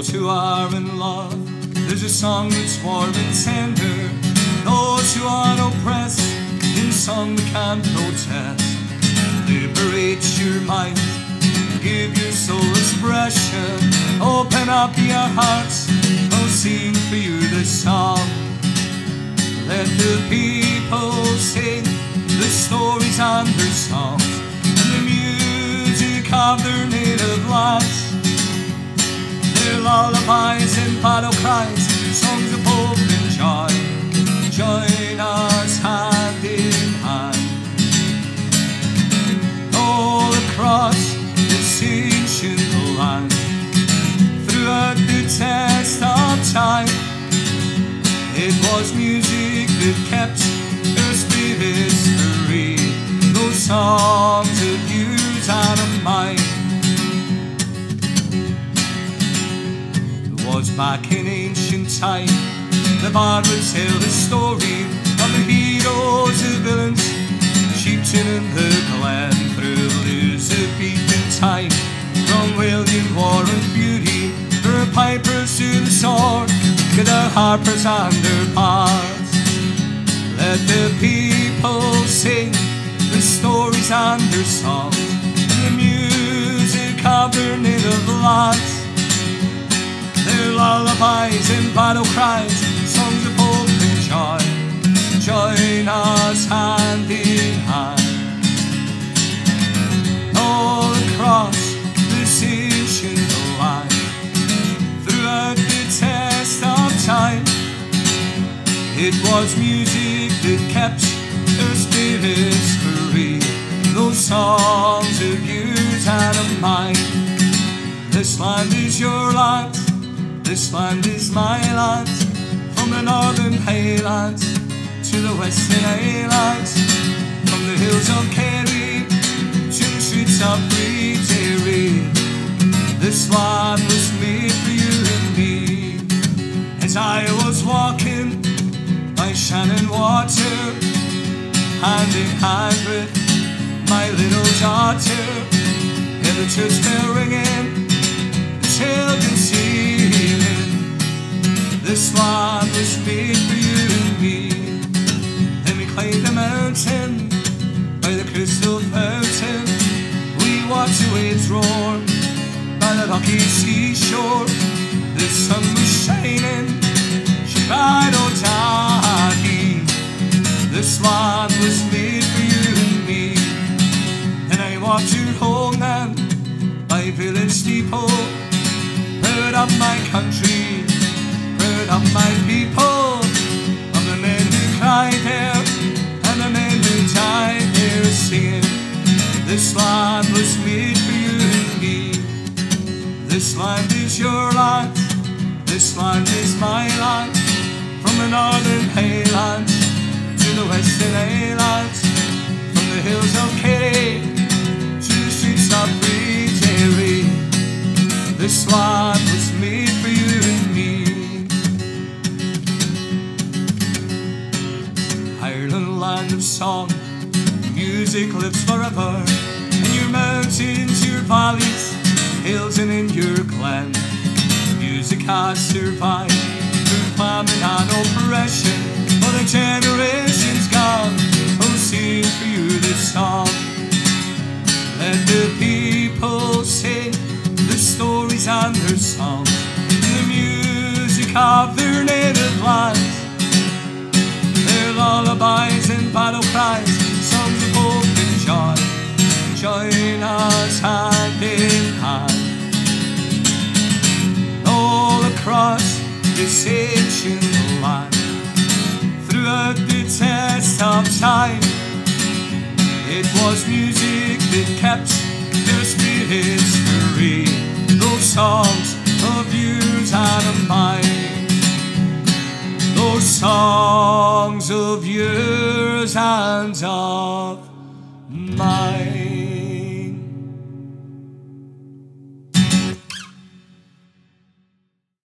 those who are in love. There's a song that's warm and tender. Those who are oppressed, in song that can protest. Liberate your mind, give your soul expression. Open up your hearts, I'll sing for you this song. Let the people sing the stories and their songs, and the music of their native lands. Lullabies and battle cries, songs of hope and joy. Join us hand in hand. All across this ancient land, throughout the test of time, it was music that kept her spirits free. Those songs back in ancient time. The bard would tell the story of the heroes and villains, chieftain in the glen through Elizabethan time. From William Warren Beauty, her pipers to the sword, to the harpers and their parts. Let the people sing the stories and their songs, the music of their native lands. Lullabies and battle cries, songs of hope and joy. Join us hand in hand. All across this ancient land, throughout the test of time, it was music that kept this land is my land. From the northern highlands to the western islands, from the hills of Kerry to the streets of Pretoria. This land was made for you and me. As I was walking by Shannon Water, hand in hand with my little daughter, hear the church bell ringing, the. This land was made for you and me. Then we climbed the mountain by the crystal fountain. We watched the waves roar by the rocky seashore. The sun was shining. Singing. This land was made for you and me. This land is your land, this land is my land. From the northern highlands to the western islands, from the hills of Kerry to the streets of Pretoria. This land was made for you and me. Ireland, land of song, music lives forever. In your mountains, your valleys, hills, and in your glen. Music has survived through famine and oppression. For the generations gone, oh, sing for you this song. Let the people sing the stories and their songs, the music of their native lands their lullabies Hand in hand. All across this ancient land, throughout the test of time, it was music that kept their spirits free. Those songs of yours and of mine those songs of yours and of mine.